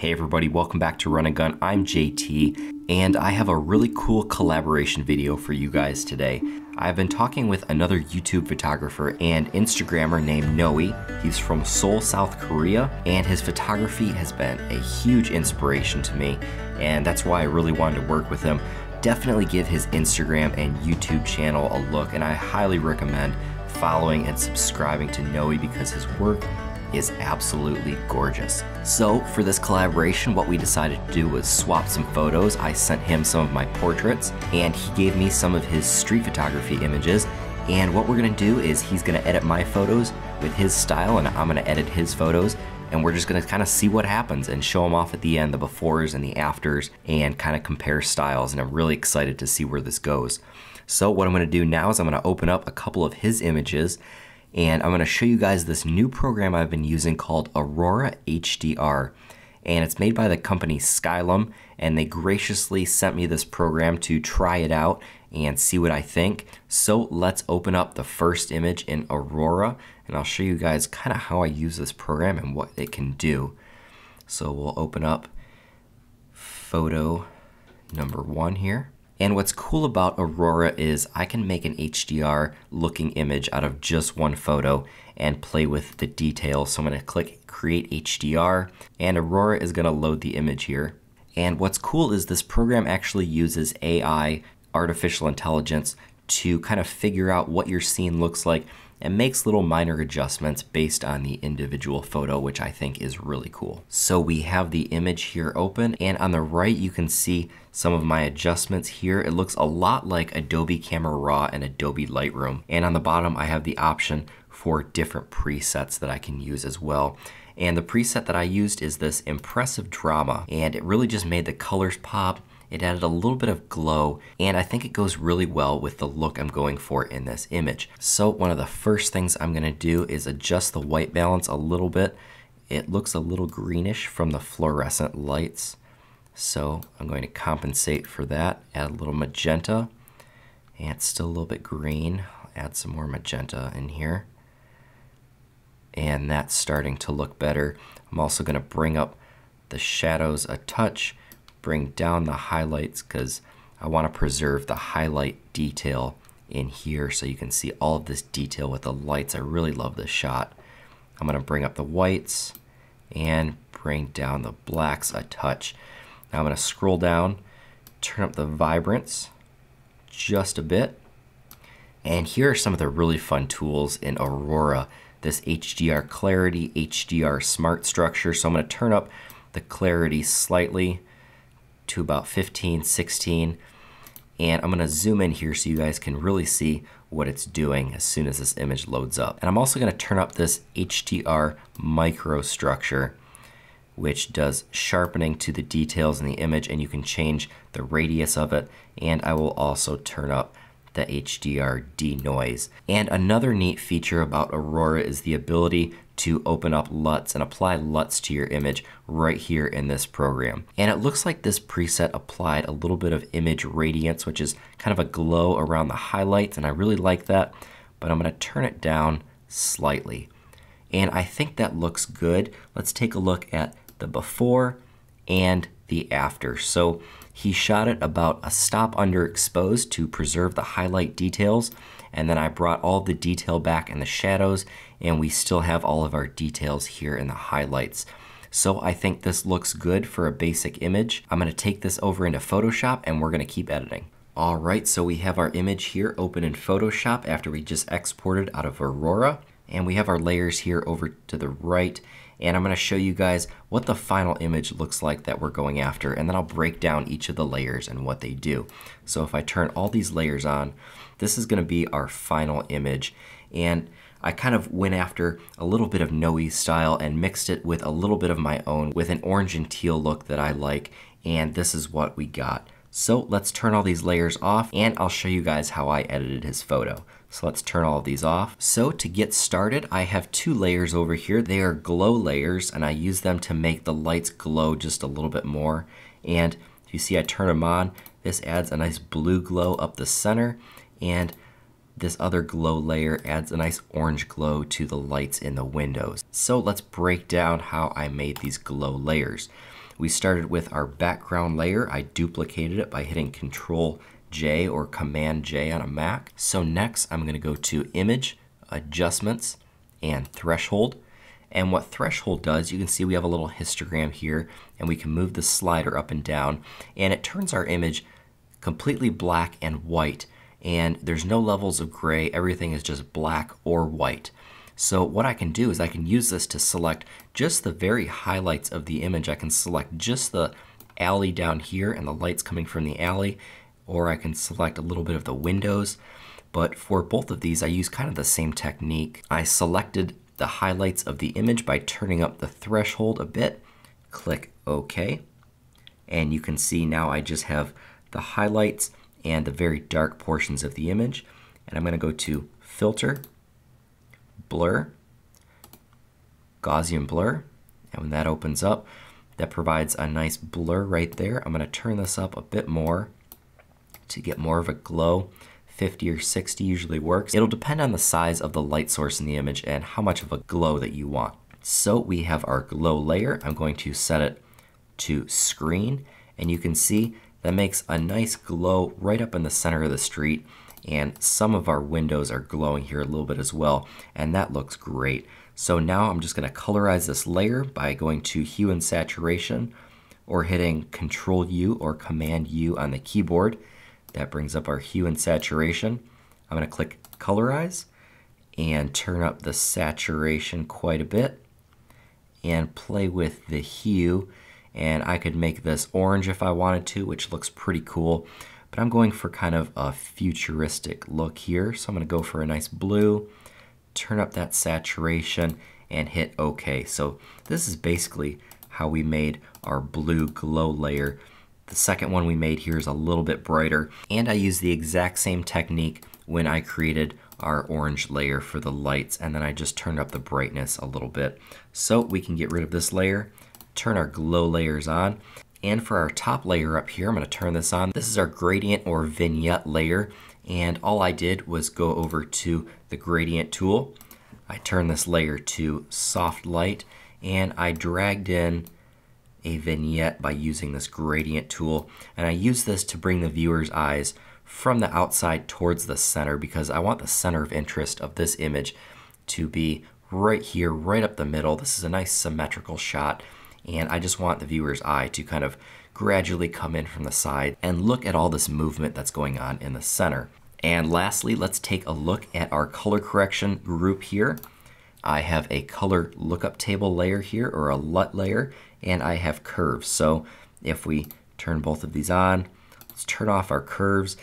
Hey everybody, welcome back to Run and Gun. I'm JT, and I have a really cool collaboration video for you guys today. I've been talking with another YouTube photographer and Instagrammer named Noe. He's from Seoul, South Korea, and his photography has been a huge inspiration to me, and that's why I really wanted to work with him. Definitely give his Instagram and YouTube channel a look, and I highly recommend following and subscribing to Noe because his work is absolutely gorgeous. So for this collaboration, what we decided to do was swap some photos. I sent him some of my portraits and he gave me some of his street photography images. And what we're gonna do is he's gonna edit my photos with his style and I'm gonna edit his photos and we're just gonna kind of see what happens and show them off at the end, the befores and the afters, and kind of compare styles. And I'm really excited to see where this goes. So what I'm gonna do now is I'm gonna open up a couple of his images and I'm gonna show you guys this new program I've been using called Aurora HDR. And it's made by the company Skylum, and they graciously sent me this program to try it out and see what I think. So let's open up the first image in Aurora, and I'll show you guys kind of how I use this program and what it can do. So we'll open up photo number one here. And what's cool about Aurora is I can make an HDR looking image out of just one photo and play with the details. So I'm gonna click create HDR and Aurora is gonna load the image here. And what's cool is this program actually uses AI, artificial intelligence, to kind of figure out what your scene looks like and makes little minor adjustments based on the individual photo, which I think is really cool. So we have the image here open and on the right you can see some of my adjustments here. It looks a lot like Adobe Camera Raw and Adobe Lightroom. And on the bottom I have the option for different presets that I can use as well. And the preset that I used is this Impressive Drama and it really just made the colors pop it added a little bit of glow, and I think it goes really well with the look I'm going for in this image. So one of the first things I'm gonna do is adjust the white balance a little bit. It looks a little greenish from the fluorescent lights. So I'm going to compensate for that, add a little magenta, and it's still a little bit green. Add some more magenta in here. And that's starting to look better. I'm also gonna bring up the shadows a touch bring down the highlights because I want to preserve the highlight detail in here so you can see all of this detail with the lights. I really love this shot. I'm going to bring up the whites and bring down the blacks a touch. Now I'm going to scroll down, turn up the vibrance just a bit. And here are some of the really fun tools in Aurora. This HDR clarity, HDR smart structure. So I'm going to turn up the clarity slightly to about 15, 16. And I'm gonna zoom in here so you guys can really see what it's doing as soon as this image loads up. And I'm also gonna turn up this HDR microstructure, which does sharpening to the details in the image and you can change the radius of it. And I will also turn up the HDR denoise. And another neat feature about Aurora is the ability to open up LUTs and apply LUTs to your image right here in this program. And it looks like this preset applied a little bit of image radiance, which is kind of a glow around the highlights, and I really like that, but I'm gonna turn it down slightly. And I think that looks good. Let's take a look at the before and the after. So he shot it about a stop underexposed to preserve the highlight details and then I brought all the detail back in the shadows and we still have all of our details here in the highlights. So I think this looks good for a basic image. I'm gonna take this over into Photoshop and we're gonna keep editing. All right, so we have our image here open in Photoshop after we just exported out of Aurora. And we have our layers here over to the right. And I'm gonna show you guys what the final image looks like that we're going after. And then I'll break down each of the layers and what they do. So if I turn all these layers on, this is gonna be our final image. And I kind of went after a little bit of Noe style and mixed it with a little bit of my own with an orange and teal look that I like. And this is what we got. So let's turn all these layers off and I'll show you guys how I edited his photo. So let's turn all of these off. So to get started, I have two layers over here. They are glow layers and I use them to make the lights glow just a little bit more. And you see I turn them on, this adds a nice blue glow up the center and this other glow layer adds a nice orange glow to the lights in the windows. So let's break down how I made these glow layers. We started with our background layer. I duplicated it by hitting Control J or Command J on a Mac. So next I'm gonna go to Image, Adjustments, and Threshold. And what threshold does, you can see we have a little histogram here and we can move the slider up and down and it turns our image completely black and white and there's no levels of gray, everything is just black or white. So what I can do is I can use this to select just the very highlights of the image. I can select just the alley down here and the lights coming from the alley, or I can select a little bit of the windows. But for both of these, I use kind of the same technique. I selected the highlights of the image by turning up the threshold a bit, click OK, and you can see now I just have the highlights and the very dark portions of the image. And I'm going to go to Filter, Blur, Gaussian Blur. And when that opens up, that provides a nice blur right there. I'm going to turn this up a bit more to get more of a glow. 50 or 60 usually works. It'll depend on the size of the light source in the image and how much of a glow that you want. So we have our glow layer. I'm going to set it to screen and you can see that makes a nice glow right up in the center of the street and some of our windows are glowing here a little bit as well and that looks great. So now I'm just going to colorize this layer by going to hue and saturation or hitting control U or command U on the keyboard. That brings up our hue and saturation. I'm going to click colorize and turn up the saturation quite a bit and play with the hue and I could make this orange if I wanted to, which looks pretty cool. But I'm going for kind of a futuristic look here. So I'm gonna go for a nice blue, turn up that saturation, and hit OK. So this is basically how we made our blue glow layer. The second one we made here is a little bit brighter, and I used the exact same technique when I created our orange layer for the lights, and then I just turned up the brightness a little bit. So we can get rid of this layer, turn our glow layers on. And for our top layer up here, I'm gonna turn this on. This is our gradient or vignette layer. And all I did was go over to the gradient tool. I turned this layer to soft light and I dragged in a vignette by using this gradient tool. And I use this to bring the viewer's eyes from the outside towards the center because I want the center of interest of this image to be right here, right up the middle. This is a nice symmetrical shot and I just want the viewer's eye to kind of gradually come in from the side and look at all this movement that's going on in the center. And lastly, let's take a look at our color correction group here. I have a color lookup table layer here, or a LUT layer, and I have curves. So if we turn both of these on, let's turn off our curves,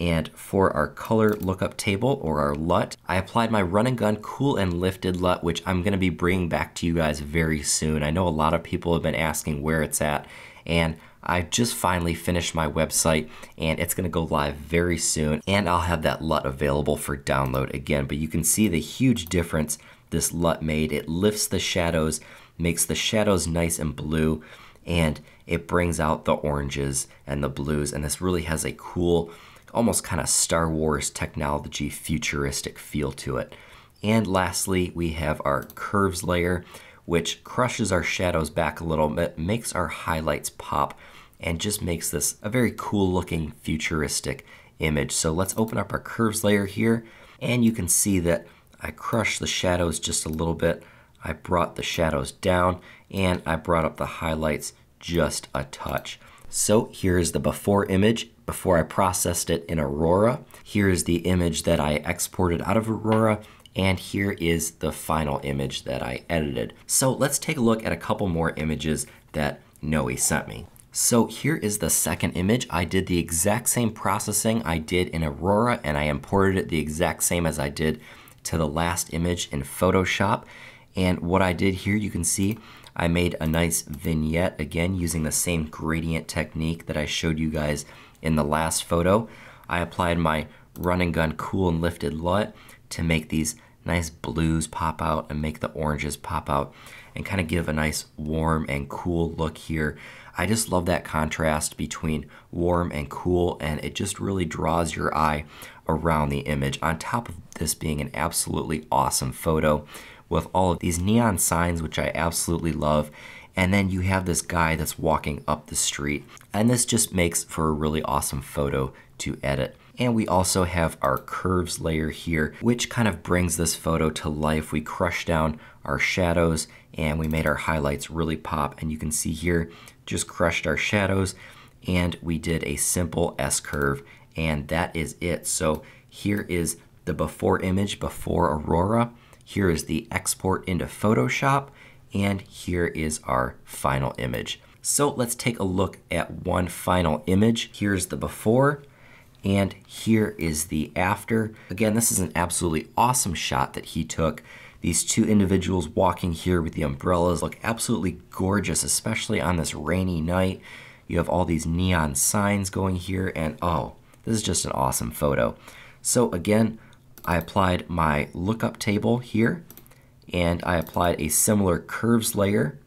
and for our color lookup table or our LUT, I applied my run and gun cool and lifted LUT, which I'm gonna be bringing back to you guys very soon. I know a lot of people have been asking where it's at and I just finally finished my website and it's gonna go live very soon and I'll have that LUT available for download again. But you can see the huge difference this LUT made. It lifts the shadows, makes the shadows nice and blue, and it brings out the oranges and the blues. And this really has a cool almost kind of Star Wars technology futuristic feel to it. And lastly, we have our curves layer, which crushes our shadows back a little bit, makes our highlights pop, and just makes this a very cool looking futuristic image. So let's open up our curves layer here, and you can see that I crushed the shadows just a little bit. I brought the shadows down, and I brought up the highlights just a touch. So here is the before image before I processed it in Aurora. Here is the image that I exported out of Aurora and here is the final image that I edited. So let's take a look at a couple more images that Noe sent me. So here is the second image. I did the exact same processing I did in Aurora and I imported it the exact same as I did to the last image in Photoshop. And what I did here, you can see I made a nice vignette again using the same gradient technique that I showed you guys in the last photo. I applied my run and gun cool and lifted LUT to make these nice blues pop out and make the oranges pop out and kind of give a nice warm and cool look here. I just love that contrast between warm and cool and it just really draws your eye around the image on top of this being an absolutely awesome photo with all of these neon signs, which I absolutely love. and then you have this guy that's walking up the street. And this just makes for a really awesome photo to edit. And we also have our curves layer here, which kind of brings this photo to life. We crush down our shadows and we made our highlights really pop. And you can see here, just crushed our shadows and we did a simple S curve and that is it. So here is the before image before Aurora. Here is the export into Photoshop and here is our final image. So let's take a look at one final image. Here's the before and here is the after. Again, this is an absolutely awesome shot that he took. These two individuals walking here with the umbrellas look absolutely gorgeous, especially on this rainy night. You have all these neon signs going here, and oh, this is just an awesome photo. So again, I applied my lookup table here, and I applied a similar curves layer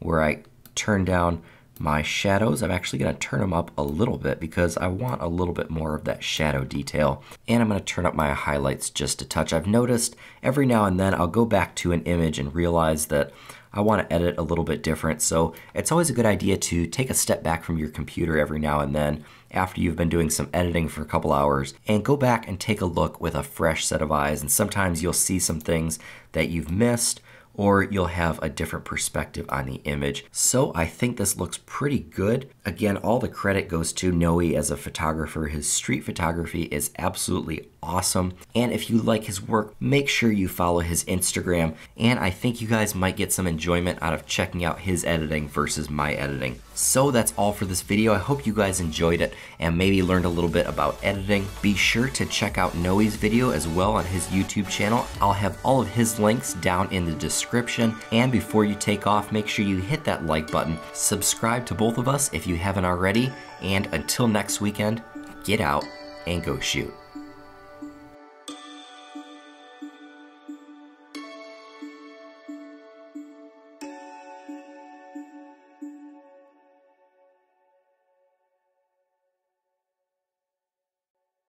where I turned down my shadows. I'm actually going to turn them up a little bit because I want a little bit more of that shadow detail. And I'm going to turn up my highlights just a touch. I've noticed every now and then I'll go back to an image and realize that I want to edit a little bit different. So it's always a good idea to take a step back from your computer every now and then after you've been doing some editing for a couple hours and go back and take a look with a fresh set of eyes. And sometimes you'll see some things that you've missed or you'll have a different perspective on the image. So I think this looks pretty good. Again, all the credit goes to Noe as a photographer. His street photography is absolutely awesome. And if you like his work, make sure you follow his Instagram. And I think you guys might get some enjoyment out of checking out his editing versus my editing. So that's all for this video. I hope you guys enjoyed it and maybe learned a little bit about editing. Be sure to check out Noe's video as well on his YouTube channel. I'll have all of his links down in the description. And before you take off, make sure you hit that like button. Subscribe to both of us if you haven't already. And until next weekend, get out and go shoot.